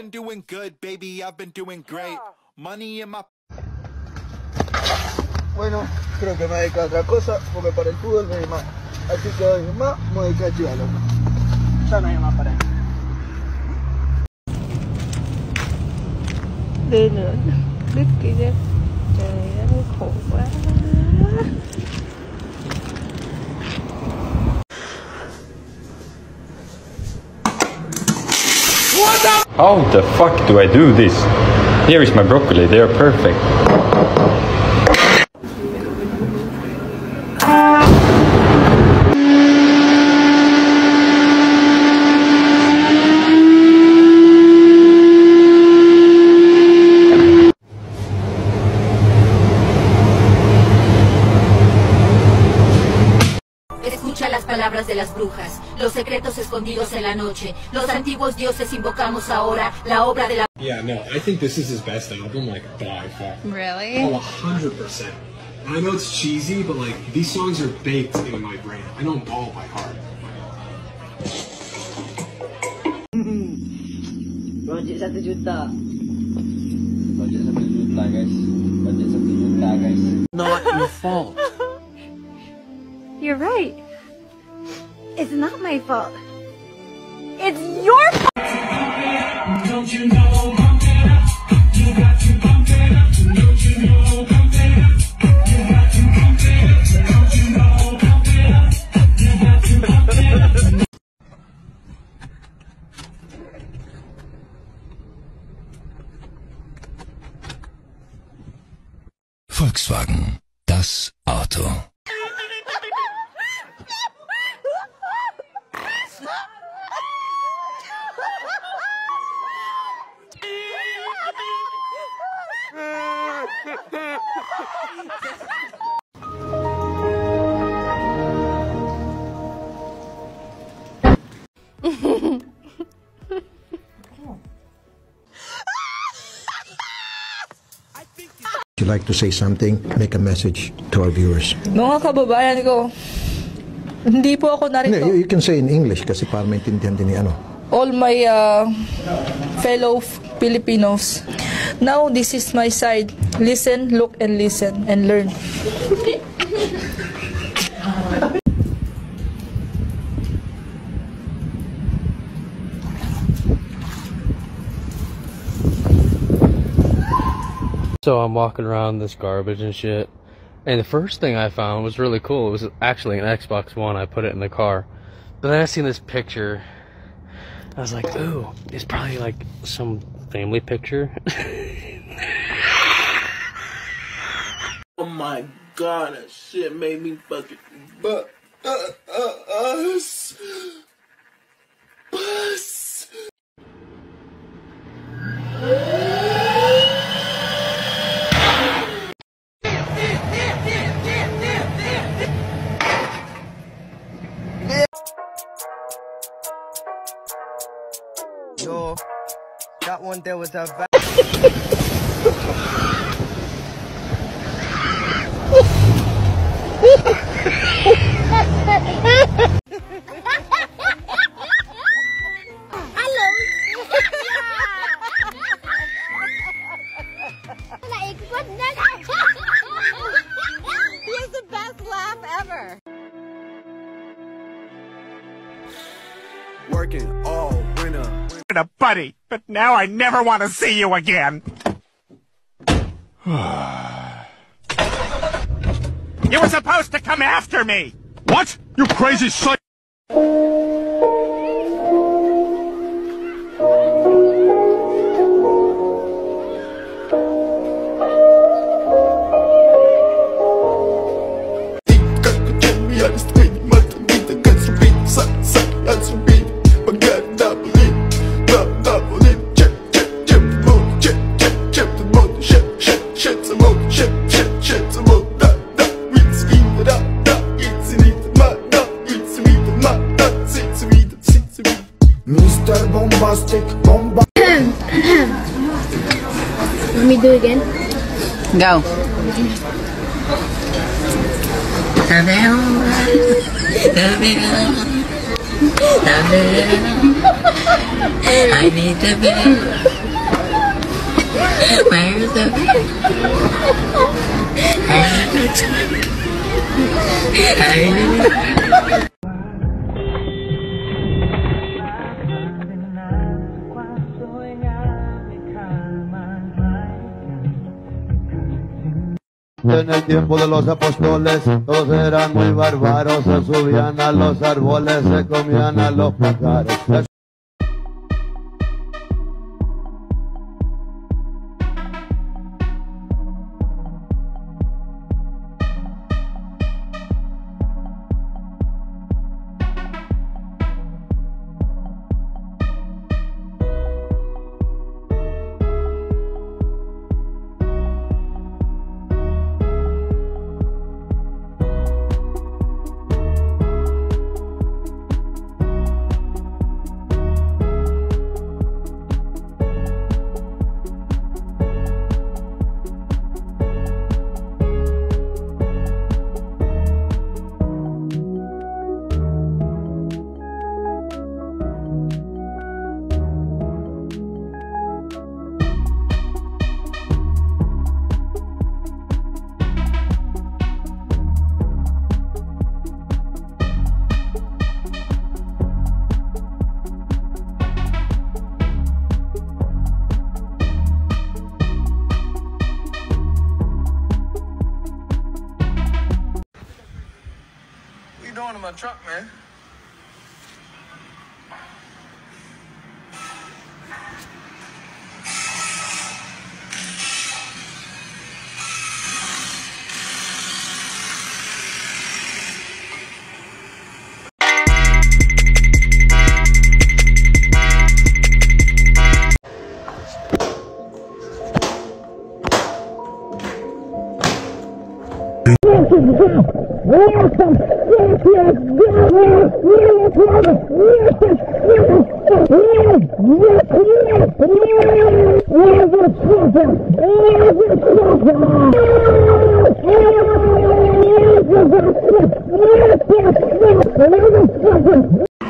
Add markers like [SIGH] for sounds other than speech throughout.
been doing good, baby. I've been doing great. Money in my. Bueno, creo que me dedico a otra cosa porque para el fútbol no hay más. Así que hoy más me dedico a chivarlo. Ya no hay más para Đây nữa, đứt cái dây. Trời ơi, khổ quá. How the fuck do I do this? Here is my broccoli, they are perfect. Las palabras de las brujas, los secretos escondidos en la noche, los antiguos dioses invocamos ahora, la obra de la Yeah, no, I think this is his best album, like by far. Really? Oh, a hundred percent. And I know it's cheesy, but like these songs are baked in my brain. I know them all by heart. Budget satu juta. Budget satu juta guys. Budget satu juta guys. not your fault. [LAUGHS] You're right. My fault. You like to say something? Make a message to our viewers. Mga kababayan ko, hindi po ako No, narito. you, you can say in English kasi para maintindihan din ni ano. All my uh, fellow Filipinos, now this is my side. Listen, look, and listen, and learn. So I'm walking around this garbage and shit. And the first thing I found was really cool. It was actually an Xbox One. I put it in the car. But then I seen this picture. I was like, ooh, it's probably like some family picture. [LAUGHS] Oh my god, that shit made me fucking but uh, uh, us. Bus. That all winter. a buddy, but now I never want to see you again. [SIGHS] you were supposed to come after me. What? You crazy son. Let me do it again. Go. I need the bed. Where's the bed? I need the En el tiempo de los apóstoles, todos eran muy bárbaros, se subían a los árboles, se comían a los pájaros.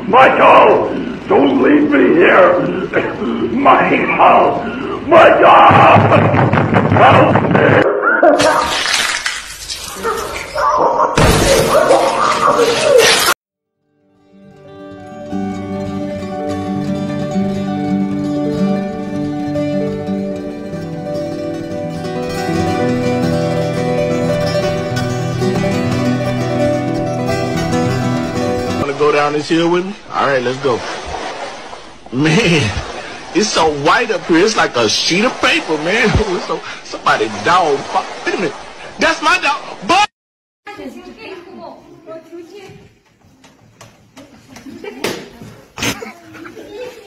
Michael! Don't leave me here! Michael! Michael! Help me! Down this hill with me? Alright, let's go. Man, it's so white up here, it's like a sheet of paper, man. [LAUGHS] It's so, somebody dog. Wait a minute. That's my dog. But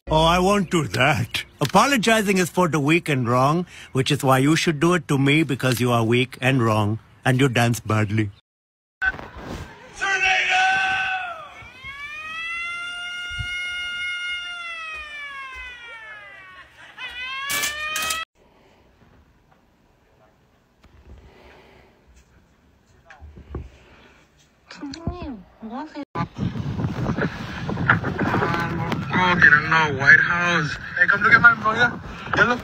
Oh, I won't do that. Apologizing is for the weak and wrong, which is why you should do it to me because you are weak and wrong and you dance badly. Walking in the White House. Hey, come look at my brother. Yeah, look.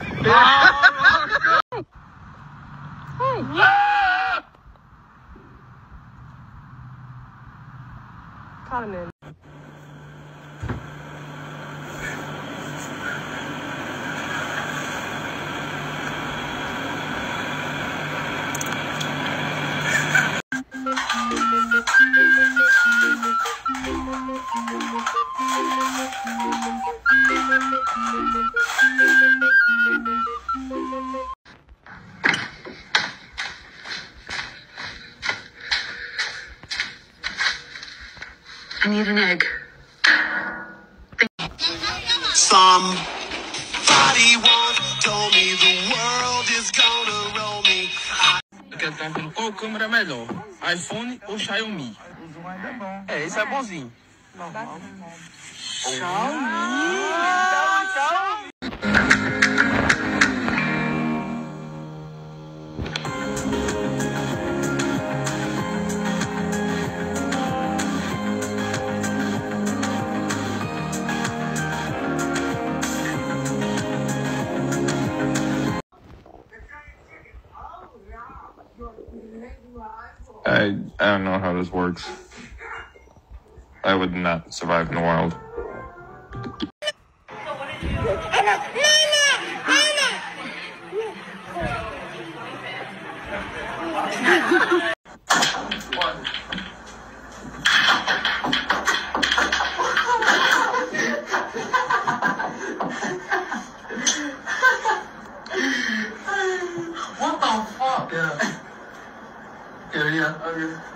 I need an egg. Somebody once told me the world is gonna roll me. Quer estar oh, com qual câmera melhor? iPhone ou Xiaomi? É, esse é bonzinho. I, I don't know how this works. I would not survive in the wild. What the fuck? Yeah. Yeah, yeah, okay.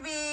Baby.